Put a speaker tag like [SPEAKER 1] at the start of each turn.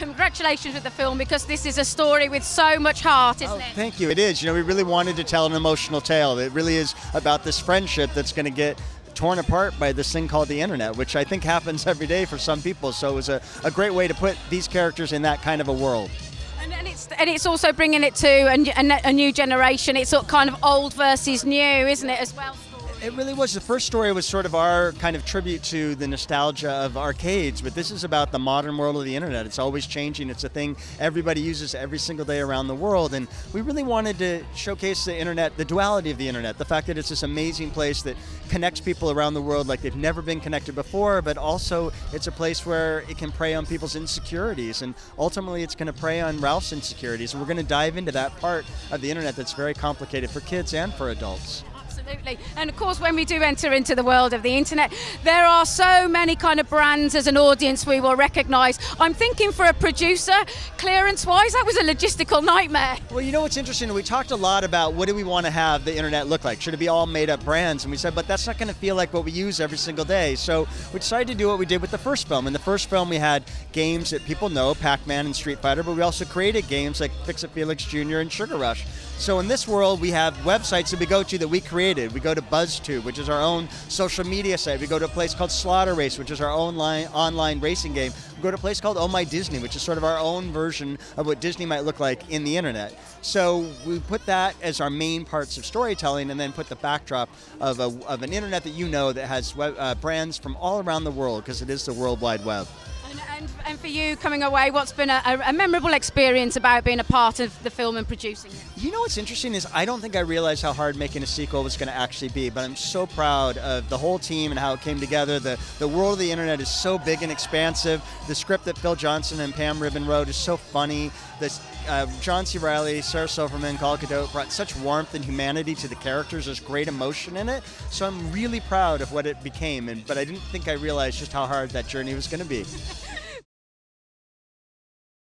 [SPEAKER 1] congratulations with the film because this is a story with so much heart, isn't
[SPEAKER 2] oh,
[SPEAKER 1] it?
[SPEAKER 2] Thank you. It is. You know, we really wanted to tell an emotional tale. It really is about this friendship that's going to get torn apart by this thing called the internet, which I think happens every day for some people. So it was a, a great way to put these characters in that kind of a world.
[SPEAKER 1] And, and it's and it's also bringing it to a, a, a new generation. It's sort of kind of old versus new, isn't it, as well?
[SPEAKER 2] It really was. The first story was sort of our kind of tribute to the nostalgia of arcades, but this is about the modern world of the internet. It's always changing. It's a thing everybody uses every single day around the world, and we really wanted to showcase the internet, the duality of the internet, the fact that it's this amazing place that connects people around the world like they've never been connected before, but also it's a place where it can prey on people's insecurities, and ultimately it's going to prey on Ralph's insecurities. And we're going to dive into that part of the internet that's very complicated for kids and for adults.
[SPEAKER 1] Absolutely. And of course, when we do enter into the world of the internet, there are so many kind of brands as an audience we will recognize. I'm thinking for a producer, clearance wise, that was a logistical nightmare.
[SPEAKER 2] Well, you know what's interesting? We talked a lot about what do we want to have the internet look like? Should it be all made up brands? And we said, but that's not going to feel like what we use every single day. So we decided to do what we did with the first film. In the first film, we had games that people know, Pac Man and Street Fighter, but we also created games like Fix It Felix Jr. and Sugar Rush. So in this world, we have websites that we go to that we created. We go to BuzzTube, which is our own social media site. We go to a place called Slaughter Race, which is our own line, online racing game. We go to a place called Oh My Disney, which is sort of our own version of what Disney might look like in the internet. So we put that as our main parts of storytelling, and then put the backdrop of, a, of an internet that you know that has web, uh, brands from all around the world because it is the World Wide Web.
[SPEAKER 1] And, and, for you coming away, what's been a, a, memorable experience about being a part of the film and producing it?
[SPEAKER 2] You know what's interesting is I don't think I realized how hard making a sequel was going to actually be, but I'm so proud of the whole team and how it came together. The, the world of the internet is so big and expansive. The script that Phil Johnston and Pam Ribon wrote is so funny. This uh, John C. Reilly, Sarah Silverman, Gal Gadot brought such warmth and humanity to the characters. There's great emotion in it. So I'm really proud of what it became. And but I didn't think I realized just how hard that journey was going to be.